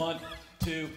One, two.